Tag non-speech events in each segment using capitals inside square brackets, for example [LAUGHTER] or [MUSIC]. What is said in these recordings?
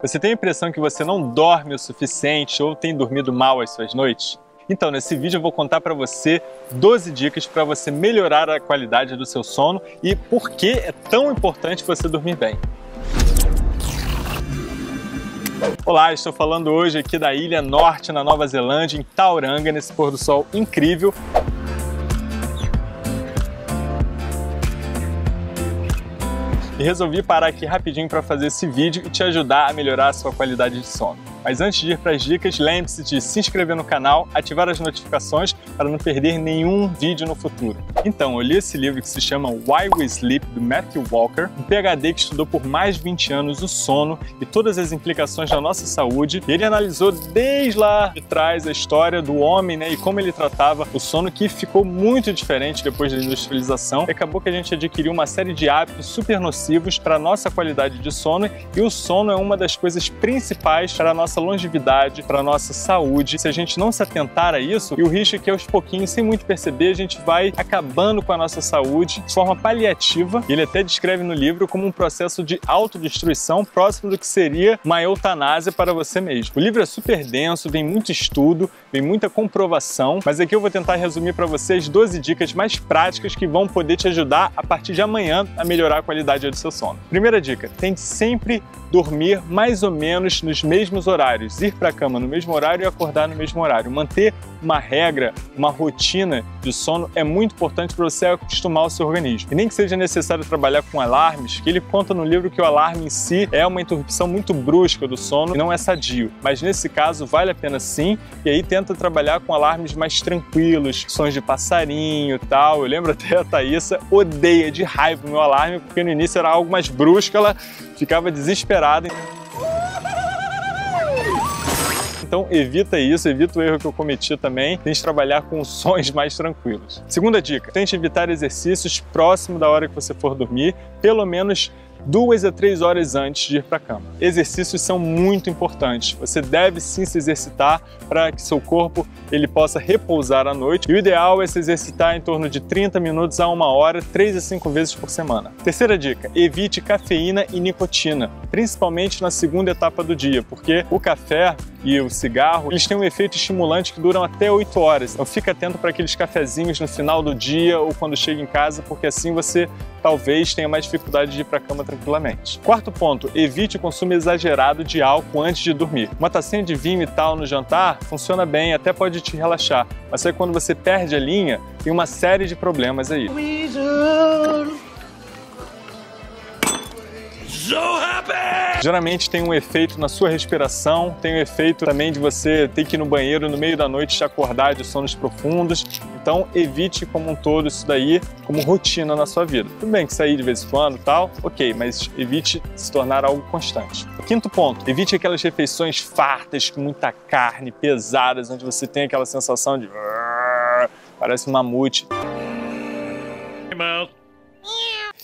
Você tem a impressão que você não dorme o suficiente ou tem dormido mal as suas noites? Então, nesse vídeo eu vou contar para você 12 dicas para você melhorar a qualidade do seu sono e por que é tão importante você dormir bem. Olá, estou falando hoje aqui da Ilha Norte, na Nova Zelândia, em Tauranga, nesse pôr do sol incrível. E resolvi parar aqui rapidinho para fazer esse vídeo e te ajudar a melhorar a sua qualidade de sono. Mas antes de ir para as dicas, lembre-se de se inscrever no canal, ativar as notificações para não perder nenhum vídeo no futuro. Então, eu li esse livro que se chama Why We Sleep, do Matthew Walker, um PhD que estudou por mais de 20 anos o sono e todas as implicações da nossa saúde. Ele analisou desde lá de trás a história do homem né, e como ele tratava o sono, que ficou muito diferente depois da industrialização. E acabou que a gente adquiriu uma série de hábitos super nocivos para a nossa qualidade de sono e o sono é uma das coisas principais para a nossa nossa longevidade, para nossa saúde. Se a gente não se atentar a isso, e o risco é que aos pouquinhos, sem muito perceber, a gente vai acabando com a nossa saúde de forma paliativa. Ele até descreve no livro como um processo de autodestruição próximo do que seria uma eutanásia para você mesmo. O livro é super denso, vem muito estudo, vem muita comprovação, mas aqui eu vou tentar resumir para vocês 12 dicas mais práticas que vão poder te ajudar a partir de amanhã a melhorar a qualidade do seu sono. Primeira dica, tente sempre dormir mais ou menos nos mesmos horários, ir para a cama no mesmo horário e acordar no mesmo horário. Manter uma regra, uma rotina de sono é muito importante para você acostumar o seu organismo. E nem que seja necessário trabalhar com alarmes, que ele conta no livro que o alarme em si é uma interrupção muito brusca do sono e não é sadio. Mas nesse caso vale a pena sim, e aí tenta trabalhar com alarmes mais tranquilos, sons de passarinho e tal. Eu lembro [LAUGHS] até a Thaísa odeia de raiva o meu alarme, porque no início era algo mais brusco, ela ficava desesperada. Então evita isso, evita o erro que eu cometi também. Tente trabalhar com sons mais tranquilos. Segunda dica, tente evitar exercícios próximo da hora que você for dormir, pelo menos duas a três horas antes de ir para a cama. Exercícios são muito importantes. Você deve sim se exercitar para que seu corpo ele possa repousar à noite. E o ideal é se exercitar em torno de 30 minutos a uma hora, 3 a 5 vezes por semana. Terceira dica, evite cafeína e nicotina, principalmente na segunda etapa do dia, porque o café e o cigarro, eles têm um efeito estimulante que duram até 8 horas. Então fica atento para aqueles cafezinhos no final do dia ou quando chega em casa, porque assim você talvez tenha mais dificuldade de ir para a cama tranquilamente. Quarto ponto, evite o consumo exagerado de álcool antes de dormir. Uma tacinha de vinho e tal no jantar funciona bem, até pode te relaxar, mas aí quando você perde a linha, tem uma série de problemas aí. So happy! Geralmente tem um efeito na sua respiração, tem um efeito também de você ter que ir no banheiro no meio da noite te acordar de sonos profundos. Então evite como um todo isso daí como rotina na sua vida. Tudo bem que sair de vez em quando tal, ok, mas evite se tornar algo constante. O quinto ponto, evite aquelas refeições fartas com muita carne, pesadas, onde você tem aquela sensação de parece um mamute.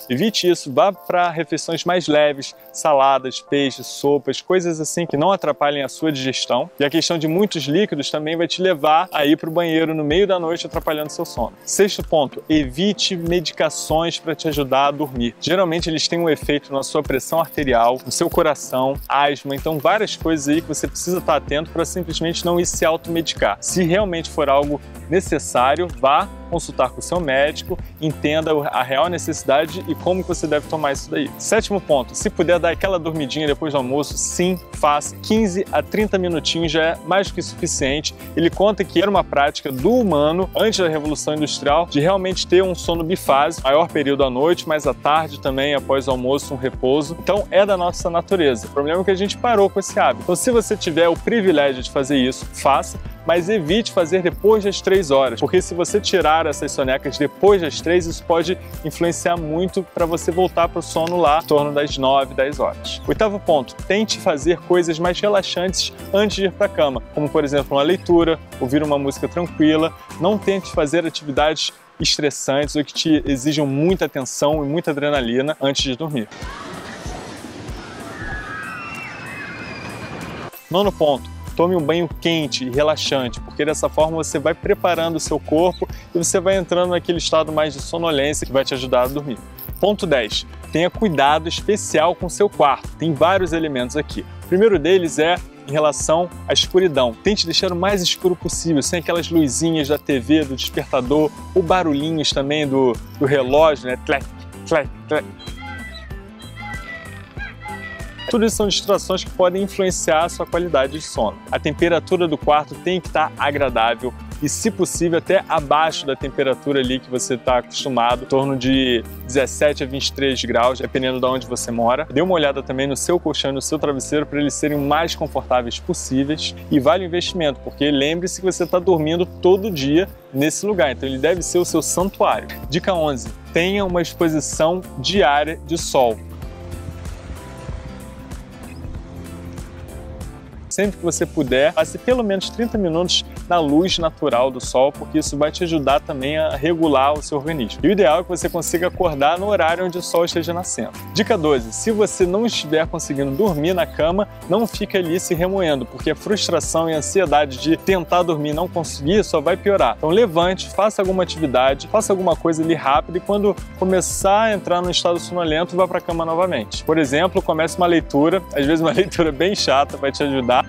Evite isso, vá para refeições mais leves, saladas, peixes, sopas, coisas assim que não atrapalhem a sua digestão. E a questão de muitos líquidos também vai te levar a ir para o banheiro no meio da noite atrapalhando seu sono. Sexto ponto, evite medicações para te ajudar a dormir. Geralmente eles têm um efeito na sua pressão arterial, no seu coração, asma, então várias coisas aí que você precisa estar atento para simplesmente não ir se automedicar. Se realmente for algo necessário, vá consultar com o seu médico, entenda a real necessidade e como você deve tomar isso daí. Sétimo ponto, se puder dar aquela dormidinha depois do almoço, sim, faça. 15 a 30 minutinhos já é mais do que suficiente. Ele conta que era uma prática do humano antes da Revolução Industrial de realmente ter um sono bifásico, maior período à noite, mas à tarde também, após o almoço, um repouso. Então é da nossa natureza. O problema é que a gente parou com esse hábito. Então se você tiver o privilégio de fazer isso, faça mas evite fazer depois das 3 horas, porque se você tirar essas sonecas depois das 3, isso pode influenciar muito para você voltar para o sono lá em torno das 9, 10 horas. Oitavo ponto, tente fazer coisas mais relaxantes antes de ir para a cama, como por exemplo uma leitura, ouvir uma música tranquila. Não tente fazer atividades estressantes ou que te exijam muita atenção e muita adrenalina antes de dormir. Nono ponto, tome um banho quente e relaxante, porque dessa forma você vai preparando o seu corpo e você vai entrando naquele estado mais de sonolência que vai te ajudar a dormir. Ponto 10. tenha cuidado especial com seu quarto. Tem vários elementos aqui. O primeiro deles é em relação à escuridão. Tente deixar o mais escuro possível, sem aquelas luzinhas da TV, do despertador, ou barulhinhos também do, do relógio, né? Tlec, tlec, tlec. Tudo isso são distrações que podem influenciar a sua qualidade de sono. A temperatura do quarto tem que estar agradável e, se possível, até abaixo da temperatura ali que você está acostumado, em torno de 17 a 23 graus, dependendo de onde você mora. Dê uma olhada também no seu colchão e no seu travesseiro para eles serem o mais confortáveis possíveis. E vale o investimento, porque lembre-se que você está dormindo todo dia nesse lugar, então ele deve ser o seu santuário. Dica 11. Tenha uma exposição diária de sol. Sempre que você puder, passe pelo menos 30 minutos na luz natural do sol, porque isso vai te ajudar também a regular o seu organismo. E o ideal é que você consiga acordar no horário onde o sol esteja nascendo. Dica 12. Se você não estiver conseguindo dormir na cama, não fique ali se remoendo, porque a frustração e a ansiedade de tentar dormir e não conseguir só vai piorar. Então levante, faça alguma atividade, faça alguma coisa ali rápido e quando começar a entrar no estado sonolento, vá para a cama novamente. Por exemplo, comece uma leitura, às vezes uma [LAUGHS] leitura bem chata vai te ajudar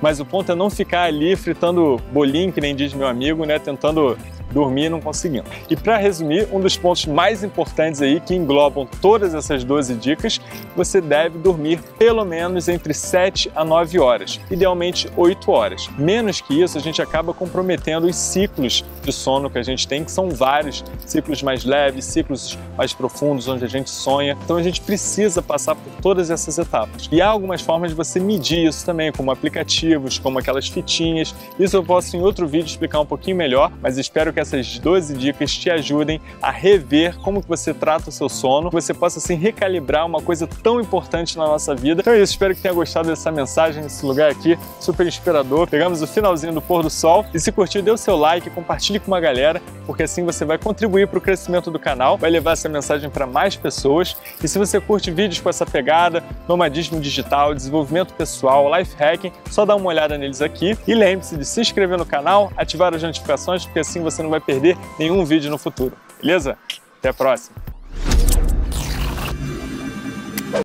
mas o ponto é não ficar ali fritando bolinho, que nem diz meu amigo, né, tentando dormir e não conseguindo. E para resumir, um dos pontos mais importantes aí que englobam todas essas 12 dicas, você deve dormir pelo menos entre 7 a 9 horas, idealmente 8 horas. Menos que isso, a gente acaba comprometendo os ciclos de sono que a gente tem, que são vários, ciclos mais leves, ciclos mais profundos, onde a gente sonha. Então a gente precisa passar por todas essas etapas. E há algumas formas de você medir isso também, como aplicativos, como aquelas fitinhas. Isso eu posso em outro vídeo explicar um pouquinho melhor, mas espero que que essas 12 dicas te ajudem a rever como que você trata o seu sono, que você possa assim recalibrar uma coisa tão importante na nossa vida. Então é isso, espero que tenha gostado dessa mensagem nesse lugar aqui, super inspirador. Pegamos o finalzinho do pôr do sol e se curtiu, dê o seu like, compartilhe com uma galera, porque assim você vai contribuir para o crescimento do canal, vai levar essa mensagem para mais pessoas. E se você curte vídeos com essa pegada, nomadismo digital, desenvolvimento pessoal, life hacking, só dá uma olhada neles aqui e lembre-se de se inscrever no canal, ativar as notificações, porque assim você não não vai perder nenhum vídeo no futuro, beleza? Até a próxima!